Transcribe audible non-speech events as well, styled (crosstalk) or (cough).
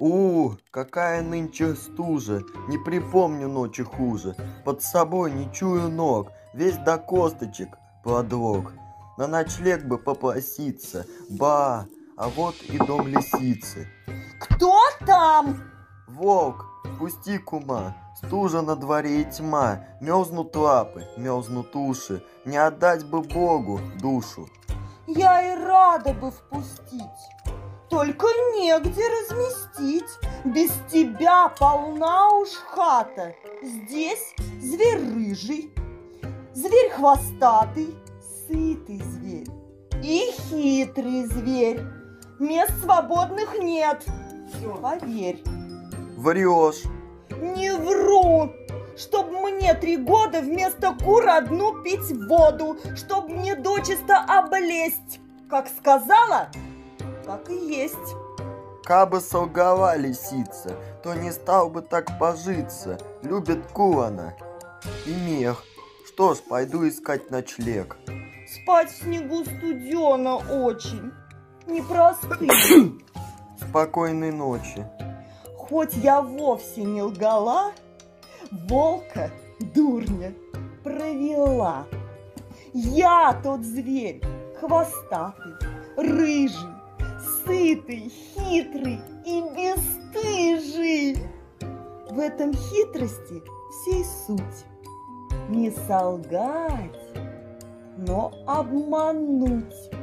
У, какая нынче стужа, не припомню ночи хуже. Под собой не чую ног, весь до косточек подлог. На ночлег бы попроситься, ба, а вот и дом лисицы. Кто там? Волк, пусти кума, стужа на дворе и тьма, мерзнут лапы, мерзнут уши, не отдать бы Богу душу. Я и рада бы впустить. Только негде разместить. Без тебя полна уж хата. Здесь зверь рыжий, зверь хвостатый, сытый зверь и хитрый зверь. Мест свободных нет, поверь. Врешь, Не вру! Чтоб мне три года вместо кур одну пить воду, чтоб мне дочисто облезть. Как сказала, так и есть. кабы солгала лисица, то не стал бы так пожиться, любит кулана и мех. Что ж, пойду искать ночлег. Спать в снегу студено очень. Непростым. (coughs) Спокойной ночи. Хоть я вовсе не лгала, волка, дурня, провела. Я тот зверь, хвостатый, рыжий, сытый, хитрый и бесстыжий. В этом хитрости всей суть. Не солгать, но обмануть.